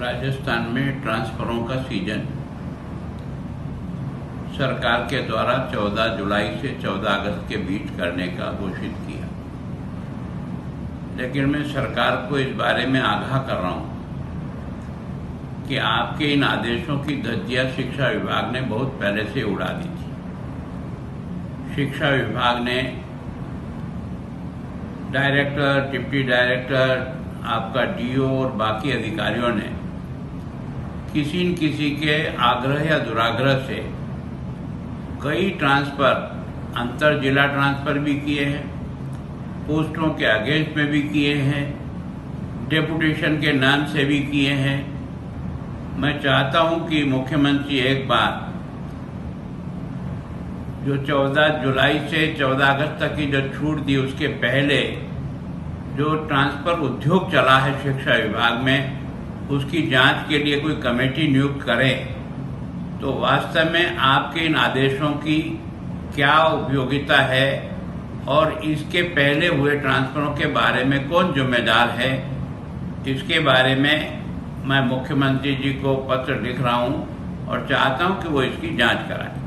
राजस्थान में ट्रांसफरों का सीज़न। सरकार के द्वारा 14 जुलाई से 14 अगस्त के बीच करने का घोषित किया। लेकिन मैं सरकार को इस बारे में आगाह कर रहा हूँ कि आपके इन आदेशों की धज्जिया शिक्षा विभाग ने बहुत पहले से उड़ा दी थी। शिक्षा विभाग ने डायरेक्टर, डिप्टी डायरेक्टर, आपका डीओ और बाकी अधिकारियों ने किसी न किसी के आग्रह या दुराग्रह से कई ट्रांसफ़र, अंतर जिला ट्रांसफ़र भी किए हैं, पोस्टों के अगेंस्ट में भी किए हैं, डेपुटेशन के नाम से भी किए हैं। मैं चाहता हूँ कि मुख्यमंत्री एक बार जो 14 जुलाई से 14 अगस्त तक की जो छूट दी, उसके पहले जो ट्रांसफ़र उद्योग चला है शिक्षा विभाग में उसकी जाँच के लिए कोई कमेटी नियुक्त करें तो वास्तव में आपके इन आदेशों की क्या उपयोगिता है और इसके पहले हुए ट्रांसफरों के बारे में कौन जिम्मेदार है? इसके बारे में मैं मुख्यमंत्री जी को पत्र लिख रहा हूँ और चाहता हूँ कि वो इसकी जाँच कराएँ।